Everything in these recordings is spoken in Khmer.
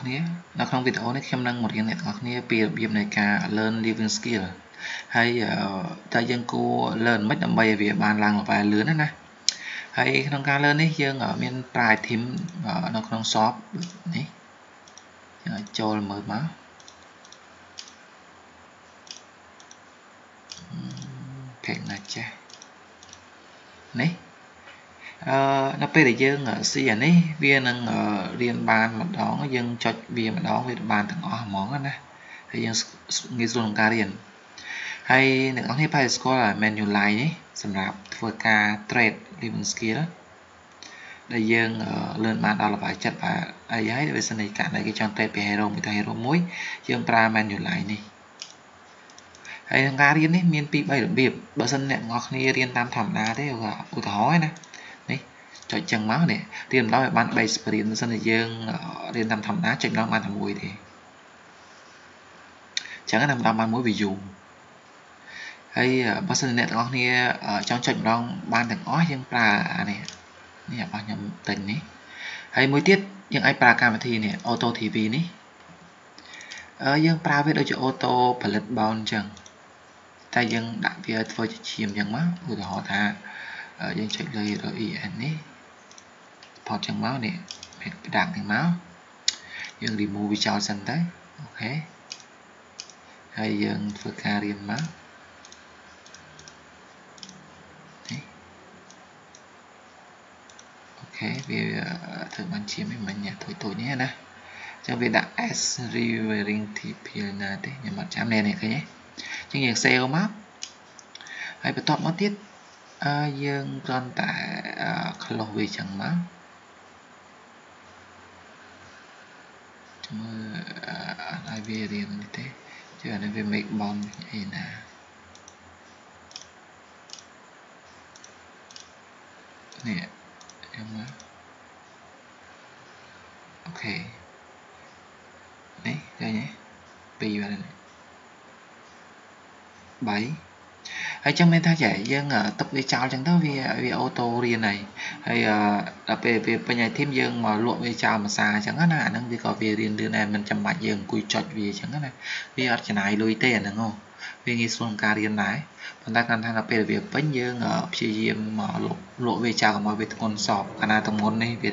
គ្នានៅក្នុងវីដេអូនេះខ្ញុំនឹងបង្រៀនអ្នកទាំងអស់គ្នាពីរបៀបនៃការ learn living skill ហើយតើយើងគួរ learn មិនដើម្បីឲ្យវាបានឡើង level លឿនណាហើយក្នុងការ learn នេះយើងមានប្រើ item នៅក្នុង shop នេះយើងចូលមើលមកផេកណាចេះនេះ អឺនៅពេលដែលយើងស៊ីអានេះវានឹងរៀនបានម្ដងយើងចុចវាម្ដងវាបានទាំងអស់ហ្មងណាហើយយើងងាយស្រួលក្នុងការរៀនហើយអ្នកនរគ្នាប្រហែលស្គាល់ menu line នេះសម្រាប់ធ្វើការ trade living skill ដែលយើងលឿនបានដល់ល្បាយចិត្តបាទអីហើយវាសិននៃករណីគេចង់ trade ពី hero មួយទៅ hero មួយយើងប្រើ menu line នេះហើយក្នុងការរៀននេះមានពី3របៀបបើសិនអ្នកនរគ្នារៀនតាមធម្មតាទេឧទាហរណ៍ណា ចុចចឹងមកនេះរៀនម្ដងឲ្យបាន3 sprint មិនសិនតែយើងរៀនតាមធម្មតាចុចម្ដងបានតែមួយទេចឹងណាម្ដងបានមួយ view ហើយបើសិនអ្នកទាំងអស់គ្នាចង់ចុចម្ដងបានទាំងអស់យើងប្រើអានេះនេះរបស់ខ្ញុំទិញនេះហើយមួយទៀតយើងអាចប្រើកម្មវិធីនេះ Auto TV នេះអឺយើងប្រើវាដូចជា Auto ផលិតបោនអញ្ចឹងតែយើងដាក់វាធ្វើជាឈាមអញ្ចឹងមកឧទាហរណ៍ថាយើងចុចលើ EN នេះ ថតចឹងមកនេះផ្ដាំងនេះមកយើង remove វាចោលសិនទៅអូខេហើយយើងធ្វើការរៀនមកនេះអូខេវាធ្វើបានជាមិនមិញតូចតូចនេះណាចឹងវាដាក់ s revering tp ណាទេខ្ញុំអត់ចាំនេះនេះឃើញទេចឹងយើង save មកហើយបន្ទាប់មកទៀតអឺយើងគ្រាន់តែ close វាចឹងមកមើលឲ្យ វារៀននេះទេជឿអានេះវា make bond អីណានេះចាំមកអូខេនេះឃើញទេពីរបាទនេះ3 ហើយចឹងមានថាចែយើងទុកវាចោលចឹងទៅវាវាអូតូរៀនហើយហើយដល់ពេលវាពេញឲ្យធីមយើងមកលក់វាចោលមួយសាចឹងណាអាហ្នឹងវាក៏វារៀនលឿនដែរមិនចាំបាច់យើងអង្គុយចុចវាចឹងណាវាអត់ចំណាយលុយទេអាហ្នឹងហ៎វាងាយស្រួលក្នុងការរៀនដែរប៉ុន្តែគាត់ថាដល់ពេលវាពេញយើងព្យាយាមមកលក់លក់វាចោលកុំឲ្យវាធ្ងន់សពកាលណាធ្ងន់នេះវា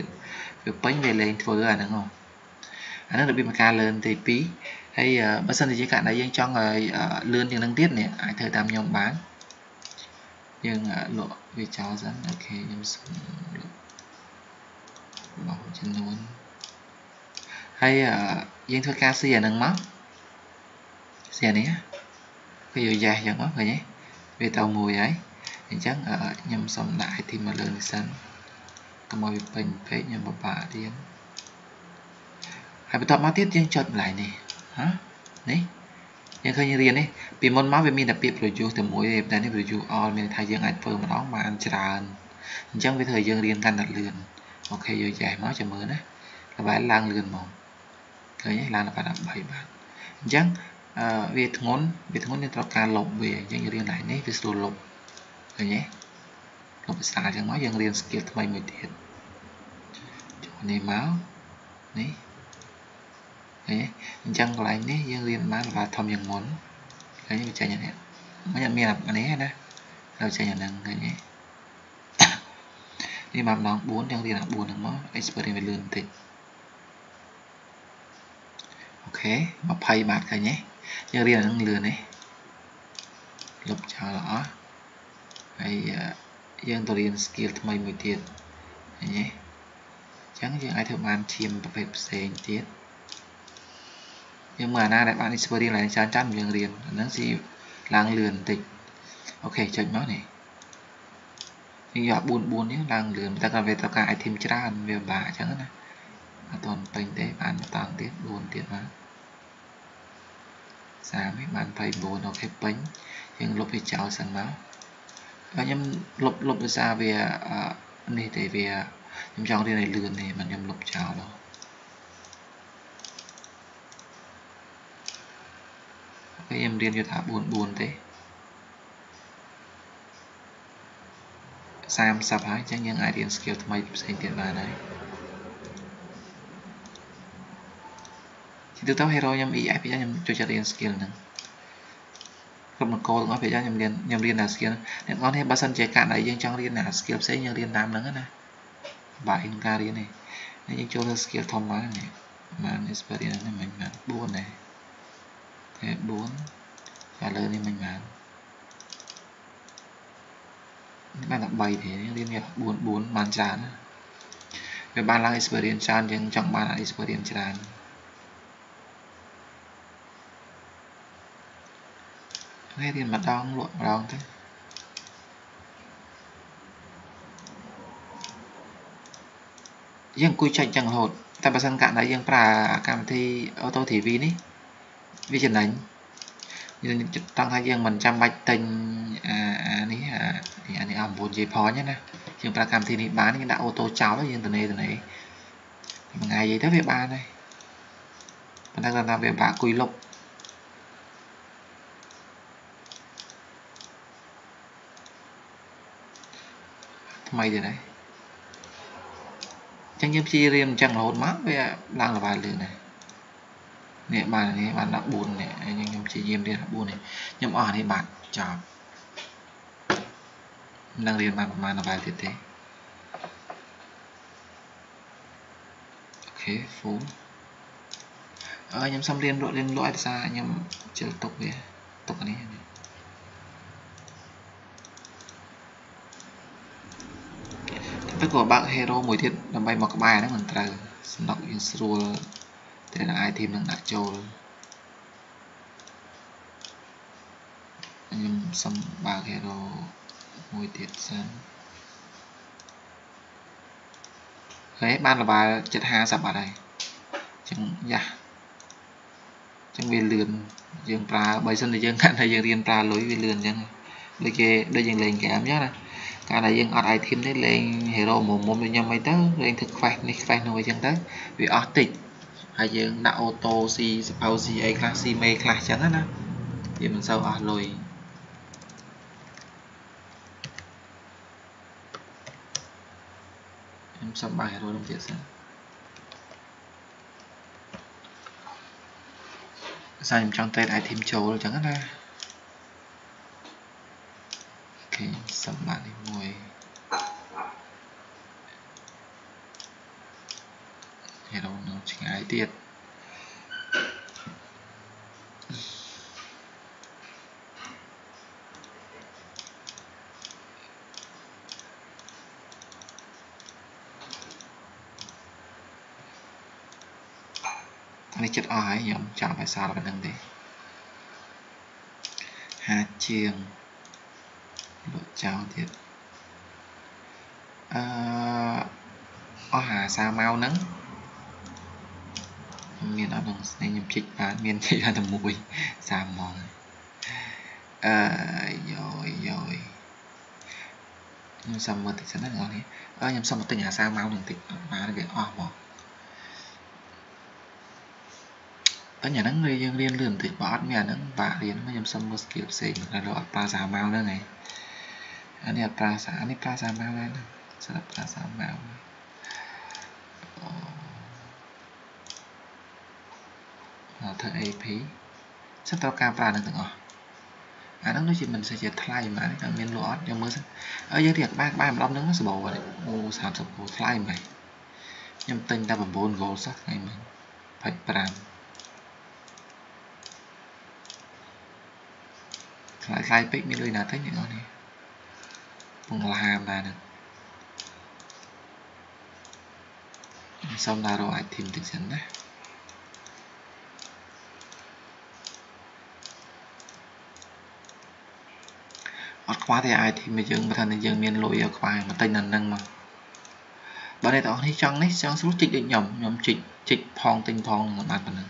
វាពេញវាលែងធ្វើអាហ្នឹងហ៎អាហ្នឹងរបៀបនៃការ learn ទី2ហើយបើសិនជាករណីយើងចង់ឲ្យលឿនជាងនឹងទៀតនេះអាចធ្វើតាមខ្ញុំបាន យើងលក់វាចោលសិនអូខេខ្ញុំសុំលក់បោះចំនួនហើយយើងធ្វើការស៊ីអានឹងមកស៊ីអានេះគឺយកយ៉េសចឹងមកឃើញទេវាទៅមួយហើយអញ្ចឹងខ្ញុំសុំដាក់ item មកលើនេះសិនកុំឲ្យវាពេញពេកខ្ញុំបបាក់ទៀតហើយបន្ទាប់មកទៀតយើងចុចម្លាយនេះហ៎នេះ យើងឃើញរៀននេះពីមុនមកវាមានតែពាក្យ produce តែមួយទេតែនេះ produce all មានថាយើងអាចធ្វើម្ដងបានច្រើនអញ្ចឹងវាធ្វើឲ្យយើងរៀនកាន់តែលឿនអូខេយកចែកមកចាំមើលណាល្បែងឡើងលឿនមកឃើញទេឡើងដល់13បាទអញ្ចឹងអឺវាធ្ងន់វាធ្ងន់យើងត្រូវការលុបវាអញ្ចឹងយើងរៀនឡើងនេះវាស្រួលលុបឃើញទេលុបភាសាអញ្ចឹងមកយើងរៀន skill ថ្មីមួយទៀតចូលនេះមកនេះ ឃើញអញ្ចឹងកន្លែងនេះយើងរៀនបានល្បាធំយ៉ាងមុនឃើញវាចេញអានេះមិនអត់មានអានេះណាเราចេញអាហ្នឹងឃើញទេនេះមកម្ដង4យើងរៀនអា4ហ្នឹងមក experience វាលឿនបន្តិចអូខេ20បាតឃើញទេយើងរៀនអាហ្នឹងលឿនទេលុបចោលអស់ហើយយើងទៅរៀន skill ថ្មីមួយទៀតឃើញទេអញ្ចឹងយើងអាចធ្វើបានឈាមប្រភេទផ្សេងទៀត យើងមើលអាណាដែលបាន experience ឡើងច្រើនច្រើនយើងរៀនអាហ្នឹងស៊ីឡើងលឿនបន្តិចអូខេចុចមកនេះយើងយក4 4នេះឡើងលឿនតែគាត់វាត្រូវការ item ច្រើនវាពិបាកអញ្ចឹងណាអត់ទាន់ពេញទេបានបន្តទៀត4ទៀតមក30នេះបាន29អូខេពេញយើងលុបវាចោលសិនមកហើយខ្ញុំលុបលុបដោយសារវានេះទេវាខ្ញុំចង់រៀនឲ្យលឿនទេមិនខ្ញុំលុបចោលដល់ ខ្ញុំរៀនយកថា44ទេ30ហើយអញ្ចឹងយើងអាចរៀន skill ថ្មីផ្សេងទៀតបានហើយទៅទៅ hero ខ្ញុំ EF ខ្ញុំចូលចិត្តរៀន skill ហ្នឹងគ្រប់នគរទាំងអស់ពេលខ្ញុំរៀនខ្ញុំរៀនតែ skill អ្នកនរនេះបើសិនជាករណីយើងចង់រៀនណា skill ផ្សេងយើងរៀនតាមហ្នឹងណាបាក់ក្នុងការរៀននេះយើងចូលទៅ skill ធំមកនេះបាន experience នេះមិនបាន4ដែរ តែ4តែលើនេះមិនបាននេះបានតែ3ទេរៀនវា4 4បានច្រើនណាវាបានឡើង experience ច្រើនយើងចង់បាន experience ច្រើនហើយរៀនម្ដងលក់ម្ដងទៅយើងអង្គុយចុចចឹងរហូតតែបើសិនករណីយើងប្រើកម្មវិធី Auto TV នេះ វាចំណេញយើងតង់ថាយើងមិនចាំបាច់ទិញអានេះអានេះអា 9G ផនណាយើងប្រើកម្មវិធីនេះបានយើងដាក់អូតូចោលយើងទៅនេទៅនេមួយថ្ងៃនិយាយទៅវាបានហើយប៉ុន្តែគាត់ថាវាបាក់គួយលុបថ្មីទៀតហើយចឹងយើងព្យាយាមអញ្ចឹងរហូតមកវាឡើងល្បាយលឿនដែរ នេះបាននេះបាន14នេះហើយខ្ញុំព្យាយាមរៀន14នេះខ្ញុំអស់នេះបាទចប់នឹងរៀនបានប្រហែលល្បាយទៀតទេអូខេ full អឺខ្ញុំសុំរៀនលក់រៀនលក់ឯកសារខ្ញុំជិលទុកវាទុកនេះតែក៏បើក hero មួយទៀតដើម្បីមកក្បែរហ្នឹងមិនត្រូវសំណុកយើងស្រួល តែនឹង item នឹងដាក់ចូលខ្ញុំសុំបើក hero មួយទៀតសិនហើយបានលបាលចិត្ត50បាត់ហើយអញ្ចឹងយ៉ាអញ្ចឹងវាលឿនយើងប្រើបើសិនតែយើងកាន់តែយើងរៀនប្រើលុយវាលឿនអញ្ចឹងដូចគេដូចយើងលេងហ្គេមអញ្ចឹងណាកាលណាយើងអត់ item ទេលេង hero មុំមុំដូចខ្ញុំអីទៅលេងធ្វើ quest នេះ quest នោះអីចឹងទៅវាអស់តិច ហើយយើងដាក់អូតូស៊ីសភៅស៊ីអីខ្លះស៊ីមេខ្លះចឹងណាវាមិនសូវអស់លុយខ្ញុំសុំបាយរត់ទៀតសិនសារខ្ញុំចង់ trade item ចូលអញ្ចឹងណាអូខេសុំបាទនេះមួយ ហេរ៉ូនៅឆ្ងាយទៀតនេះចិត្តអស់ហើយខ្ញុំចាំឲ្យសារប៉ុណ្្នឹងទេហាជាងលក់ចោលទៀតអឺអស់អាសាម៉ៅហ្នឹង មានអត់នឹងស្នេហ៍ខ្ញុំជីកបានមានជីកតែមួយ30ម៉ោងអឺយោយោខ្ញុំសុំមើលតិចសិនណាបងប្អូនអឺខ្ញុំសុំទិញអា30ម៉ោងនឹងតិចបានវាអស់ហ្មងតែអាហ្នឹងយើងរៀនលឿនបន្តិចបើអត់មានអាហ្នឹងបាក់រៀនខ្ញុំសុំមើល skill ផ្សេងតែលោកអត់ប្រើសាម៉ៅហ្នឹងឯងអានេះអត់ប្រើសាអានេះប្រើសាម៉ៅហើយណាសម្រាប់ប្រើសាម៉ៅអូ ធ្វើ AP សិនត្រូវការប្រើនឹងទាំងអស់អាហ្នឹងដូចជាមិនសូវជាថ្លៃហ្មងតែមានលក់អត់យើងមើលសិនអើយើងរៀបក្បែរក្បែរម្ដងហ្នឹងសបោអូ30គោថ្លៃហ្មងខ្ញុំទិញតែ9 gold សោះថ្ងៃមិញ25ថ្លៃថ្លៃពេកមានលុយណាទិញអ្នកនរនេះពងលាមណានឹងសុំដាក់រក item តិចសិនណា ខ្វះទេ item របស់យើងបើថាយើងមានលុយឲ្យខ្វះមកទិញនៅនឹងមកបើអ្នកទាំងអស់នេះចង់នេះចង់ស្រួលជីកដូចខ្ញុំខ្ញុំជីកជីកផងទិញផងមិនបានប៉ុណ្ណឹង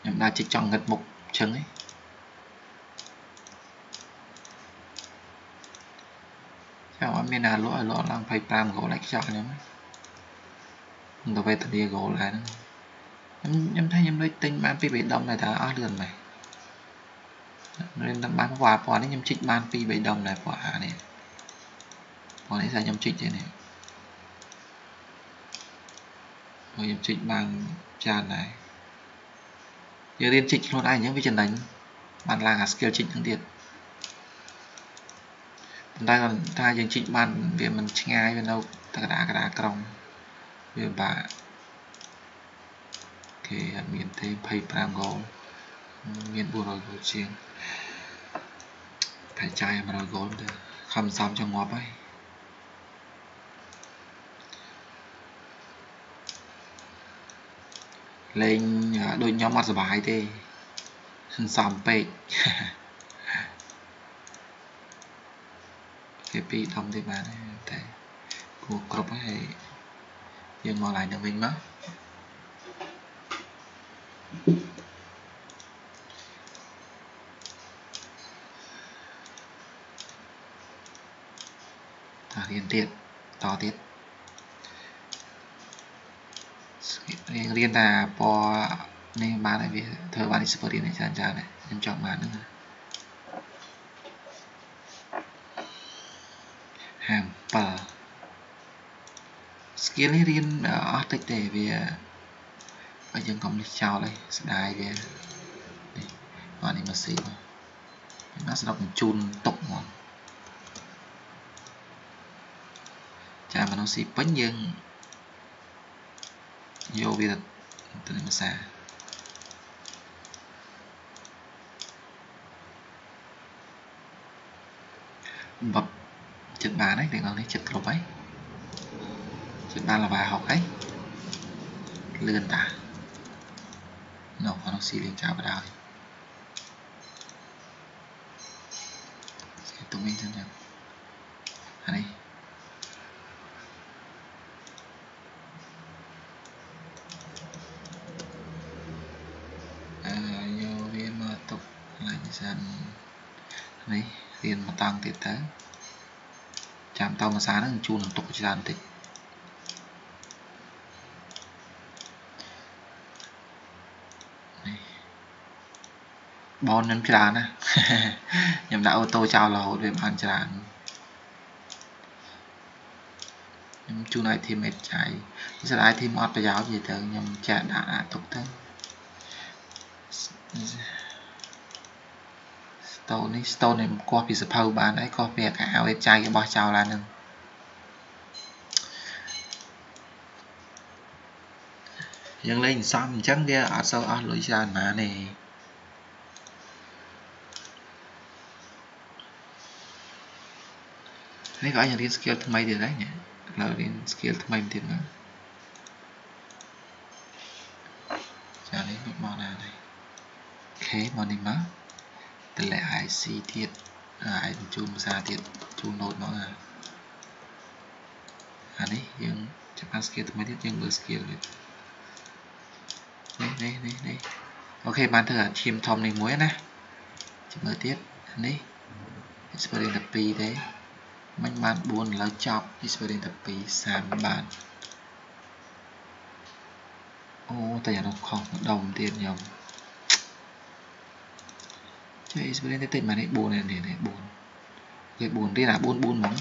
ខ្ញុំដាក់ជីកចង់ងឹតមុខឈឹងឯងចាំអត់មានណាលក់ឲ្យលក់ឡើង25គោលឲ្យខ្ចោះខ្ញុំទៅវេទនាគោលហើយហ្នឹងខ្ញុំខ្ញុំថាខ្ញុំដូចទិញបានពី3ដុំតែថាអស់លឿនម៉េច រៀនតាមបានពណ៌ពណ៌នេះខ្ញុំជីកបាន2 3ដុំដែរពណ៌អានេះពណ៌នេះថាខ្ញុំជីកទេនេះខ្ញុំជីកបានច្រើនដែរយើងរៀនជីកខ្លួនឯងអញ្ចឹងវាចំណេញបានឡើងអា skill ជីកហ្នឹងទៀតប៉ុន្តែគាត់ថាយើងជីកបានវាមិនឆ្ងាយវានៅតកដាកដាក្រុងវាបាក់គេអត់មានទេ25ហ្គោលមាន400ហ្គោលជាង តែចាយ100ហ្គោលទៅខំសំចងាប់ហើយលេងដូចខ្ញុំអត់សុបាយទេសន្សំពេកគេពីរដំទេបានតែគួរគ្រប់ហើយយើងមកឡើងទៅវិញមក រៀនទៀតតទៀតរៀនរៀនតែពណ៌នេះបានហើយវាធ្វើបាន experience ច្រើនច្រើនខ្ញុំចង់បានហ្នឹង57 skill នេះរៀនអស់តិចទេវាបើយើងកុំនេះចោលហើយស្ដាយវានេះអានេះម៉ាស៊ីនមកសម្រាប់បញ្ជូនតុកមក ចាមនុស្សស៊ីពេញយើងយកវាទៅនេះភាសាបបចិត្តបានហើយទាំងអស់នេះចិត្តគ្រប់ហើយចិត្តបានលវ៉ា6ហើយលឿនតានោះអនុស៊ីលេងចាប់ដល់ស្គីទុំវិញទៅចឹងអានេះអឺយកវាមកទុកឡើង សិននេះរៀនមកតង់ទៀតទៅចាំតោភាសាហ្នឹងជូននឹងទុកច្រើនបន្តិចបនខ្ញុំច្រើនណាខ្ញុំដាក់អូតូចោលរហូតវាបានច្រើនខ្ញុំជូនឲ្យ teammate ចាយស្ដាយ team អត់ប្រយោជន៍និយាយទៅខ្ញុំចាក់ដាក់ដាក់ទុកទៅ stone នេះ stone នេះកោះពីសភៅបានហើយកោះពីអាកាឲ្យចាយរបស់ចោលឡើងនឹងយើងលេងសំអញ្ចឹងវាអត់សូវអស់លុយច្រើនប៉ុន្មានទេនេះក៏អាចរៀន skill ថ្មីទៀតដែរញ៉ាឥឡូវរៀន skill ថ្មីទៀតមកចានេះមកណានេះអូខេមកនេះមក តម្លាក់ IC ទៀតអាចបញ្ជូនភាសាទៀតជូន note មកអានេះយើងចាប់បាន skill ថ្មីទៀតយើងមើល skill ទៀតនេះនេះនេះនេះអូខេបានធ្វើអាឈាមធំនេះមួយណាចាំមើលទៀតនេះ experience 12ទេមិញបាន4ឥឡូវចប់ experience តែ2 30បានអូតែអានោះខុសម្ដុំទៀតខ្ញុំ ចុះ experience តិចមកនេះ4នេះនេះ4គេ4ទៀតអា4 4ហ្មង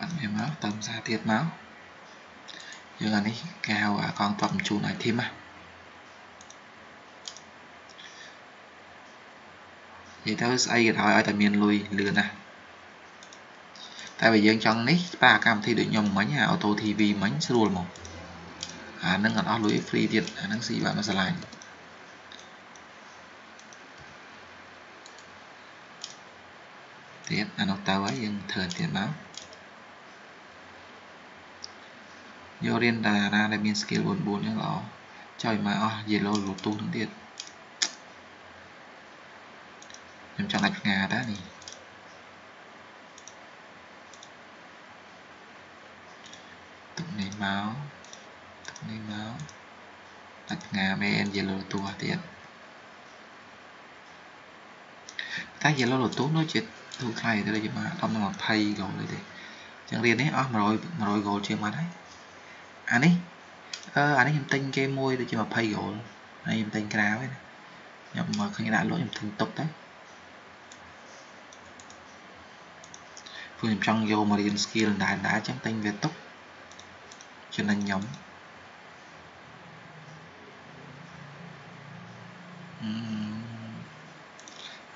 អត់មានមកតាមសារទៀតមកយើងអានេះគេហៅអាកងតបបញ្តែមានលុយលឿនណាតែបើយើងចង់នេះប្រើកម្មវិធីដូចខ្ញុំមិញអា Auto TV មិញស្រួលមកអានឹងអត់អស់លុយ free ទៀតអានឹងស៊ីបាក់មកឆ្លាញ់ទៀតអានោះទៅហើយយើងធ្វើទៀតមកយករៀនតារាដែលមាន skill 44ហ្នឹងល្អចុយមកអស់ yellow លូទូនឹងទៀតខ្ញុំចង់ដាច់ផ្ងាតានេះ ទុកនេះមកទុកនេះមកដាច់ផ្ងាមែន yellow ទូទៀតតែ yellow លូទូនោះជាទូថ្លៃទៅជាមក10ដល់20 goal ទេចឹងរៀននេះអស់100 100 goal ជាងបាត់ហើយអានេះអឺអានេះខ្ញុំទិញគេមួយដូចជា20 goal ហើយខ្ញុំតែងក្រៅឯណាខ្ញុំមកឃើញដាក់លក់ខ្ញុំទិញទុកទៅព្រោះខ្ញុំចង់យកមករៀន skill ដែរដែរអញ្ចឹងតែងវាទុក ចំណេញខ្ញុំ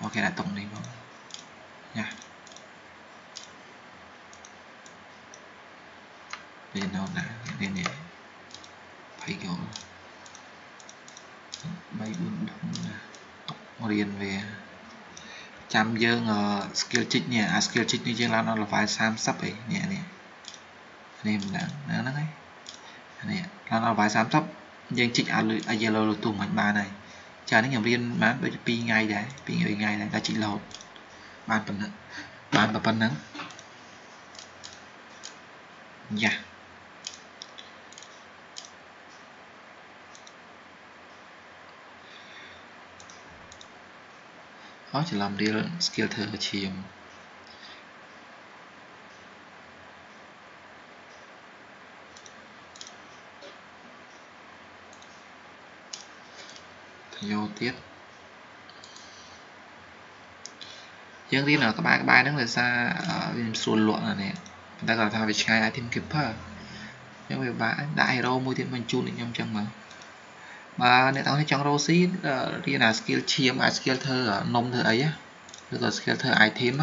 អូខេដាក់ទុកនេះមកញ៉ាវានៅណានេះនេះ20គោ3 4ដុំណារៀនវាចាំយើង skill ជីកនេះអា skill ជីកនេះយើងឡើងដល់ level 30អី នេះនេះនេះមិនដឹងហ្នឹងហើយនេះឡើងដល់ level 30យើងជីកឲ្យឲ្យ yellow លូទូមិនបានហើយចានេះខ្ញុំរៀនបានដូច2ថ្ងៃដែរ2ថ្ងៃដែរតែជីក load បានប៉ុណ្ណឹងបានប៉ុណ្ណឹងយ៉ាអស់ច្រឡំរៀល skill ធ្វើឈា យកទៀតយើងរៀនក្បែរក្បែរហ្នឹងដោយសារវាស្រួលលក់ណានេះប៉ុន្តែគាត់ថាវាឆ្ងាយ item keeper អញ្ចឹងវាបាក់ដាក់ hero មួយទៀតមកជូនខ្ញុំអញ្ចឹងមកបើអ្នកទាំងនេះចង់រកស៊ីរៀនអា skill ឈាមអា skill ធ្វើនំធ្វើអីឬក៏ skill ធ្វើ item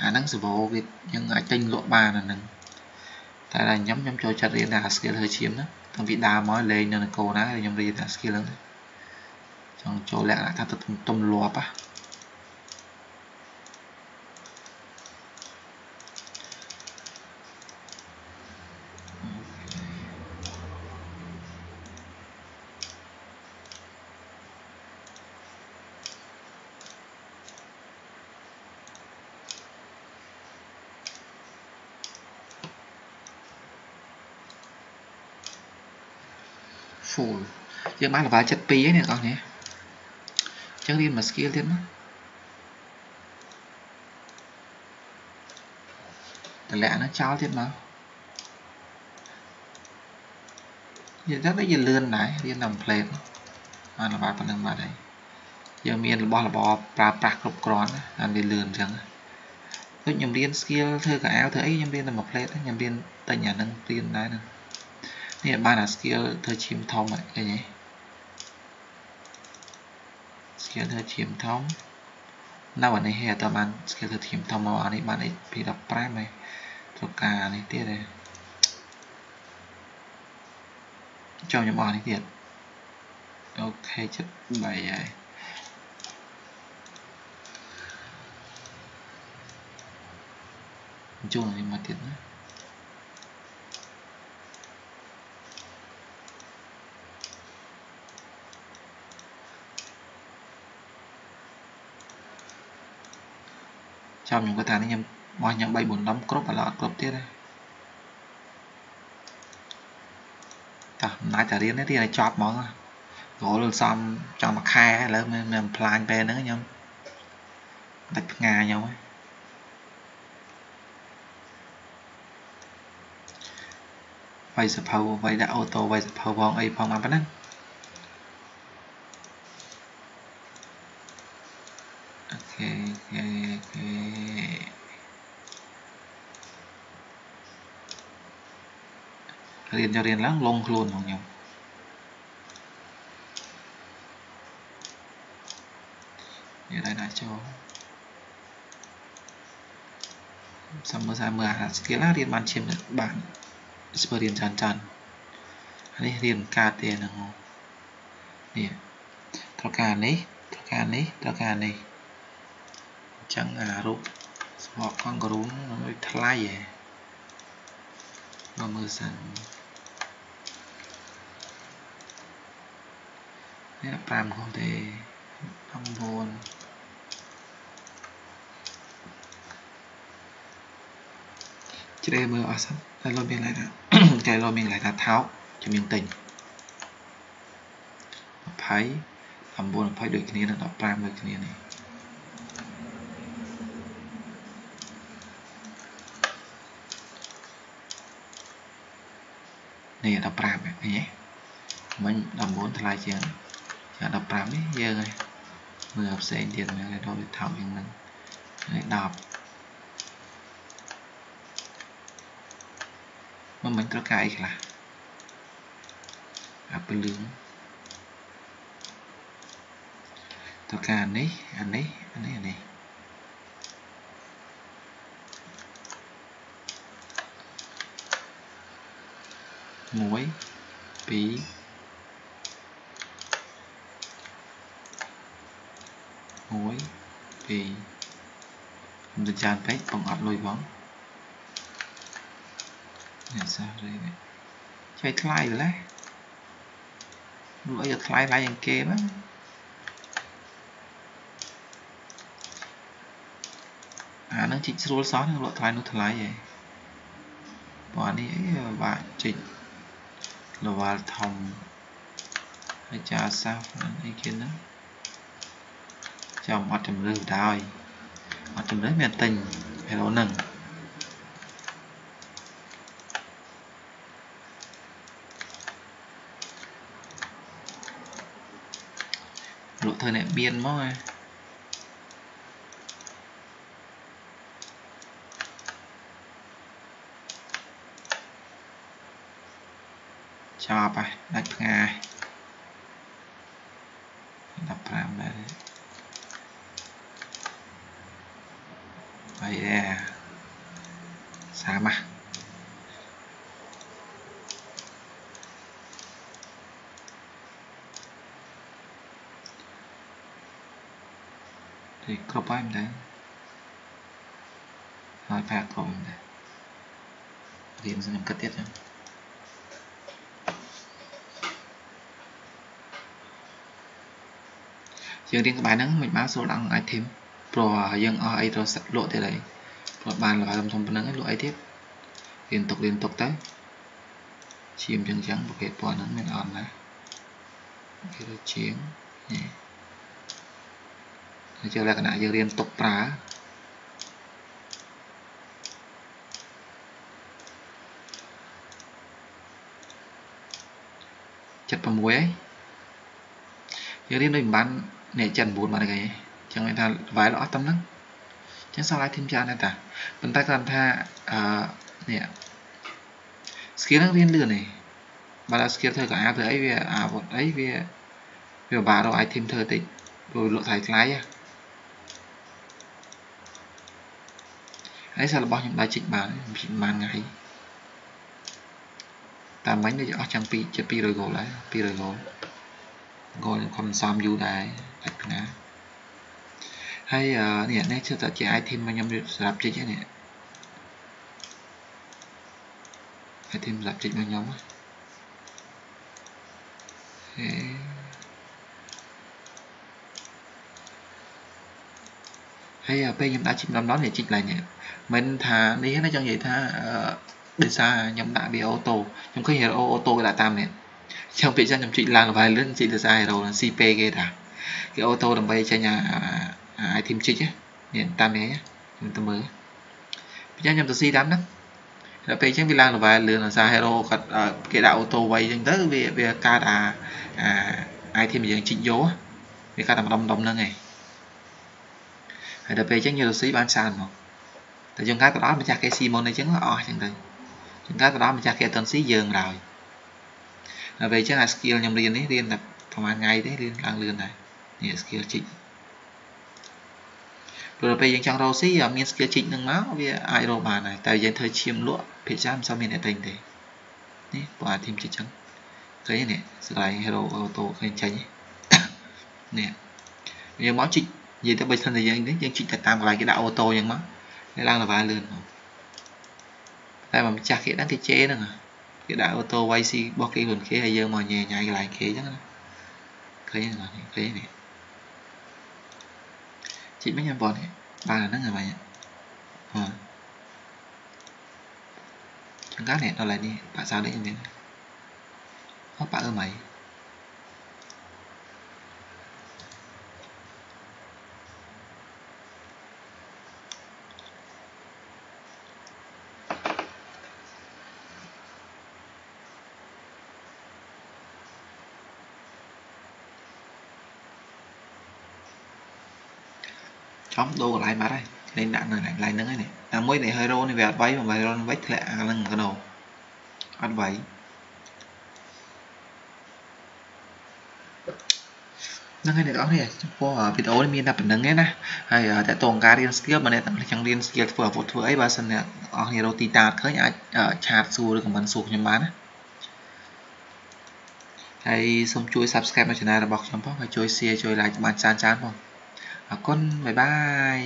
អាហ្នឹង server វាយើងអាចទិញលក់បានអាហ្នឹងតែដល់ខ្ញុំខ្ញុំចូលចិត្តរៀនអា skill ធ្វើឈាមហ្នឹងតាំងពីដើមមកលេងនៅនគរណាខ្ញុំរៀនអា skill ហ្នឹង ចង់ចូលលក្ខណៈថាទៅទំលាប់ណា full យើងបាន level ចឹងរៀនមួយ skill ទៀតមកតម្លាក់ nó ចោលទៀតមកនិយាយទៅយើងលឿនដែររៀនតាម plate បាន level ប៉ុណ្្នឹងបាត់ហើយយើងមានរបស់របរប្រើប្រាស់គ្រប់គ្រាន់ណាវាលឿនអញ្ចឹងដូចខ្ញុំរៀន skill ធ្វើកៅអៅធ្វើអីខ្ញុំរៀនតែមួយ plate ខ្ញុំរៀនតែអាហ្នឹងរៀនដែរហ្នឹងនេះបានអា skill ធ្វើឈាមធំឃើញទេ skill ធ្វើឈាមធំនៅអានេះហេតើបាន skill ធ្វើឈាមធំមកអានេះបាន HP 15ហើយត្រូវការនេះទៀតទេចូលខ្ញុំអស់នេះទៀតអូខេចិត្ត3ហើយចូលនេះមកទៀតណា ចាំខ្ញុំគាត់ថានេះខ្ញុំបោះខ្ញុំ3 4ដុំគ្រប់ឥឡូវអត់គ្រប់ទៀតទេតោះអំណាចតែរៀននេះរៀនឲ្យចប់ហ្មងគោលសំចង់មួយខែឥឡូវមិនមិនផ្លាញពេលហ្នឹងខ្ញុំដាច់ផ្ងាខ្ញុំហ្នឹងវាយសភៅវាយដាក់អូតូវាយសភៅផងអីផងមកប៉ុណ្ណឹង រៀនចូលរៀនឡើងលងខ្លួនហ្មងខ្ញុំនិយាយតែណាចូលសាំមើលសាំមើលអា skill ណារៀនបានឈាមបាន experience ច្រើនច្រើនអានេះរៀនកើតទេហ្នឹងនេះត្រូវការនេះត្រូវការនេះត្រូវការនេះ ចឹងអារូបស្បកកង់ក្រូន nó mới ថ្លៃហ៎មកមើលសិននេះ5ខុសទេ9ជ្រេមើលអស់សិនតែលោកមានឡៃថាតែលោកមានឡៃថាថោកជំនាញទិញ20 9 20ដូចគ្នានឹង15ដូចគ្នានេះ នេះ15ឃើញទេមិញ19ថ្លៃជាងចា15នេះយើងហើយមើលផ្សេងទៀតមើលឲ្យដល់វាថោកយ៉ាងហ្នឹងហើយ10មកមិនត្រូវការអីខ្លះអាពលឿងត្រូវការអានេះអានេះអានេះអានេះ មួយពីរមួយពីរមិនទៅច្រើនពេកបងអត់លុយបងនេះសារីនេះជួយថ្លៃទៅណាលុយឲ្យថ្លៃថ្លៃយ៉ាងគេហ្នឹងអានឹងជីកស្រួលសោះនឹងលក់ថ្លៃនោះថ្លៃឯងបើនេះអីបាក់ជីក លវ៉ាល់ធំហើយចាសាហ្វហ្នឹងអីគេហ្នឹងចាំអត់ជំរឿនដោយអត់ជំរឿនមានទិញហេឡូហ្នឹងលក់ធ្វើអ្នកបៀនមកហ៎ ចប់ហើយដាច់ផ្ងាយ15ដែរហើយដែរសាមហ่ะ thì គ្រប់ហើយមែនហើយផាកគ្រប់មែនរៀនខ្ញុំគិតទៀតចឹង យើងរៀនក្បែរហ្នឹងមិនបានសូលអង្គ item ព្រោះយើងអស់អីទៅលក់ទៀតហើយព្រោះបានលបាយធំប៉ុណ្្នឹងលក់អីទៀតរៀនទុករៀនទុកទៅឈាមចឹងចឹងប្រភេទពណ៌ហ្នឹងមានអត់ណាគេទៅជាងនេះជាលក្ខណៈយើងរៀនទុកប្រើ76ហើយយើងរៀនដូចមិនបាន នេះ79បានគេចឹងមានថា file អស់តាមហ្នឹងចឹងសល់ item ច្រើនដែរតាប៉ុន្តែគាត់ថាអឺនេះ skill ហ្នឹងរៀនលឿនទេបើដល់ skill ធ្វើកអាធ្វើអីវាអាវុធអីវាវាពិបាករក item ធ្វើតិចព្រោះលក់ថ្លៃថ្លៃហើយសាររបស់ខ្ញុំដែរជីកបានខ្ញុំជីកបានថ្ងៃតាមមិញដូចអស់ចឹងពីជិត200 goal ដែរ200 goal goal ខ្ញុំខំសំយូរដែរដាច់ផ្ងាហើយនេះនេះជឿតែជា item របស់ខ្ញុំសម្រាប់ជីកនេះ item សម្រាប់ជីករបស់ខ្ញុំហេហើយពេលខ្ញុំដាក់ជីកដំណំនេះជីកឡើងនេះមិនថានេះណាចង់និយាយថាដោយសារខ្ញុំដាក់វាអូតូខ្ញុំឃើញ hero អូតូគេដាក់តាមនេះ ខ្ញុំពេលចឹងខ្ញុំជីកឡើង level លឿនជីកដោយសារ hero CP គេថាគេអូតូដើម្បីចេញអា item ជីកនេះតាមនេះខ្ញុំទៅមើលពីចឹងខ្ញុំទៅស៊ីតាមហ្នឹងដល់ពេលអញ្ចឹងវាឡើង level លឿនដោយសារ hero គាត់គេដាក់អូតូໄວអញ្ចឹងទៅវាវាកើតអាអា item យើងជីកយកវាកើតតែម្ដុំម្ដុំហ្នឹងឯងហើយដល់ពេលអញ្ចឹងយើងទៅស៊ីបានច្រើនមកតែយើងកើតទៅដល់ម្ចាស់គេស៊ីមុនអញ្ចឹងអស់អញ្ចឹងទៅយើងកើតទៅដល់ម្ចាស់គេអត់ទាន់ស៊ីយើងឡើយ ដល់ពេលអញ្ចឹងអា skill ខ្ញុំរៀននេះរៀនតែប្រហែលថ្ងៃទេរៀនឡើងលឿនដែរនេះ skill ជីកព្រោះពេលយើងចង់រកស៊ីមាន skill ជីកនឹងមកវាអាចរកបានដែរតែយើងធ្វើឈាមលក់ភាគច្រើនមិនសូវមានអ្នកទិញទេនេះបើអាធីមជីកចឹងឃើញនេះស្កៃ hero auto ឃើញចេញនេះយើងមកជីកនិយាយទៅបើសិនតែយើងយើងជីកទៅតាមកន្លែងគេដាក់អូតូអញ្ចឹងមកវាឡើង level លឿនមកតែបើម្ចាស់គេដឹងគេជេរហ្នឹងគេដាក់អូតូ YC របស់គេខ្លួនគេហើ យយើងមកញ៉ែញ៉ៃកន្លែងគេអញ្ចឹងណាឃើញហ្នឹងឃើញនេះជីកមិញបងនេះបានហ្នឹងហើយបងអឺចង្កានេះដល់ឡើយនេះបាក់សៅនេះមានអត់បាក់អឺម៉ៃ ចំដូរកន្លែងបាត់ហើយលេងដាក់នៅកន្លែងហ្នឹងហើយនេះតែមួយនៃ hero នេះវាអត់វាយបំបីរនវិញធ្លាក់អាហ្នឹងកណោអត់វាយហ្នឹងហើយអ្នកនរនេះចំពោះវីដេអូនេះមានតែប៉ុណ្្នឹងឯណាហើយតើតងការរៀន skill បើអ្នកទាំងចង់រៀន skill ធ្វើអាវុធធ្វើអីបើសិនអ្នកអស់គ្នារត់ទីតាឃើញអាចឆាតសួរឬ comment សួរខ្ញុំបានណាហើយសូមជួយ subscribe នៅ channel របស់ខ្ញុំផងហើយជួយ share ជួយ like បានច្រើនច្រើនផង អរគុណបាយបាយ